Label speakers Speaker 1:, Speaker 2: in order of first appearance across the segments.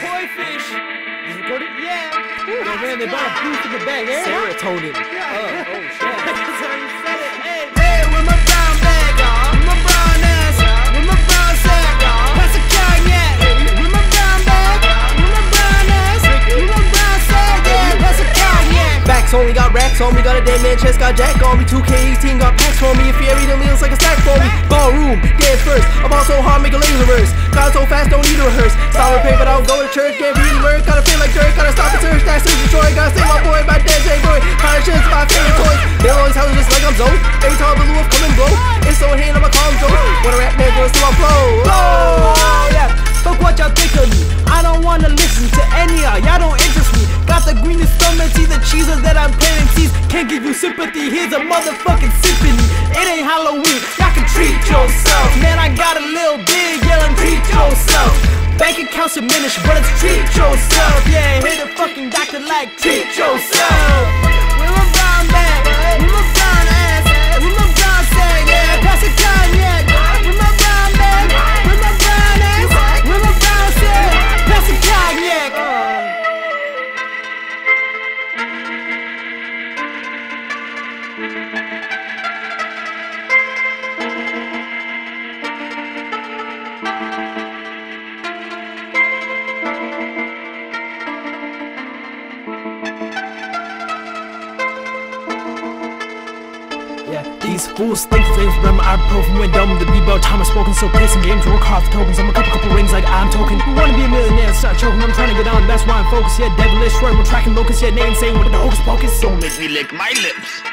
Speaker 1: koi fish.
Speaker 2: Is it recording?
Speaker 1: Yeah.
Speaker 2: Oh man, they bought a boost in the bag. Eh?
Speaker 3: Serotonin.
Speaker 1: Yeah.
Speaker 3: Oh, oh shit.
Speaker 1: That's how you said it. Hey, hey, with my brown bag, with my brown ass, with my brown sack, pass a cognac. With my brown bag, with my brown ass, with my brown sack, yeah, pass a cognac.
Speaker 3: Backs only got racks on me, got a dead man chest, got jack on me. 2K18 got packs for me. If you ever eat a meal, it's like a stack for me. Ballroom, dance first. I'm also hard, make a laser church. Can't read the word, gotta feel like Dirk. Gotta stop and search, that's search Detroit. Gotta save my boy, my dad, J boy. Shit's my favorite toy. They always tell just like I'm Zoe. Every time the wolf come and blow. It's so hand, I'ma call him Joe. When a rap man goes to my flow.
Speaker 1: Oh, yeah. Fuck what y'all think of me. I don't wanna listen to any of y'all. don't interest me. Got the greenest stomach, see the cheeses that I'm planting seeds. Can't give you sympathy. Here's a motherfucking symphony. It ain't Halloween. Y'all can treat yourself. Man, I got a little big yelling, treat yourself. Bank accounts diminish, but it's treat yourself. Yeah, hit a fucking doctor like treat yourself. My brown bag, my brown ass, my brown sack, yeah, pass a cognac. With my brown bag, my brown ass, my brown sack, pass.
Speaker 2: Yeah, um. These fools think things remember our pro from when dumb. To be about time I'm smoking so pissing games to work hard for tokens. I'm a couple couple rings like I'm token Who wanna be a millionaire start choking. I'm trying to get on. That's why I'm focused. Yeah devilish right we're tracking locust yeah name saying with the hocus pocus.
Speaker 4: Don't make me lick my lips.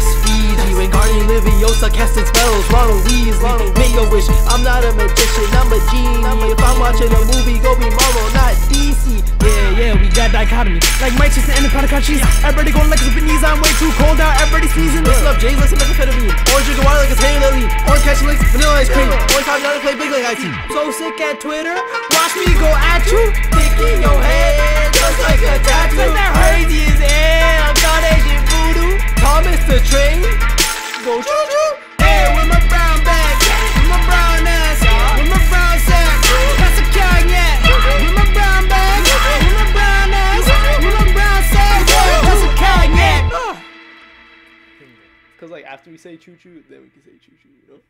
Speaker 3: Speedy, Wingardium Leviosa casting spells, Ronald Weasley, make a wish. I'm not a magician, I'm a genie. If I'm watching a movie, go be Marvel, not DC.
Speaker 2: Yeah, yeah, we got dichotomy. Like Mike just and the product cheese. Everybody going like it's Japanese I'm way too cold out Everybody sneezing
Speaker 3: Listen up, Jay's like some methamphetamine. Orange drinking water like it's Hail Lily. Orange catching licks, vanilla ice cream. Orange time now to play big ice cream.
Speaker 1: So sick at Twitter, watch me go at you, dick your head, just like a tattoo. Like that crazy as
Speaker 3: Cause like after we say choo choo, then we can say choo choo, you know.